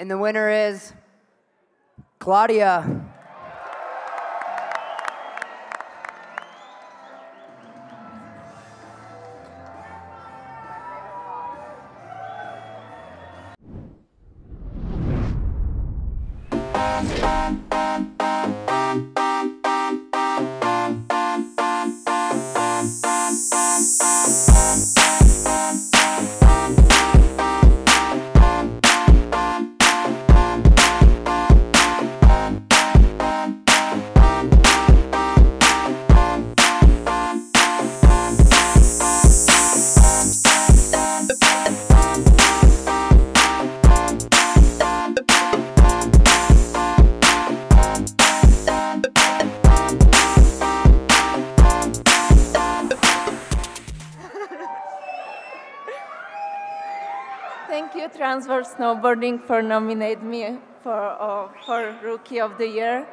And the winner is Klaudia. Thank you, TransWorld Snowboarding, for nominating me for, uh, for Rookie of the Year.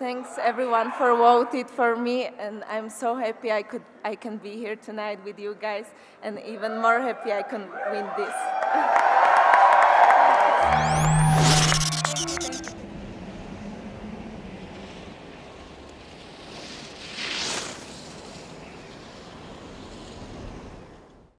Thanks everyone for voted for me, and I'm so happy I could I can be here tonight with you guys, and even more happy I can win this.